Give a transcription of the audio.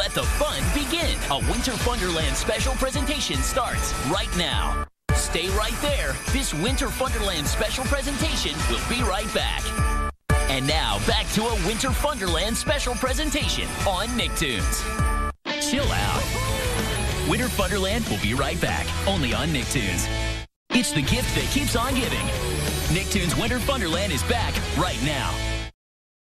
Let the fun begin. A Winter Funderland special presentation starts right now. Stay right there. This Winter Funderland special presentation will be right back. And now, back to a Winter Funderland special presentation on Nicktoons. Chill out. Winter Funderland will be right back, only on Nicktoons. It's the gift that keeps on giving. Nicktoons Winter Funderland is back right now.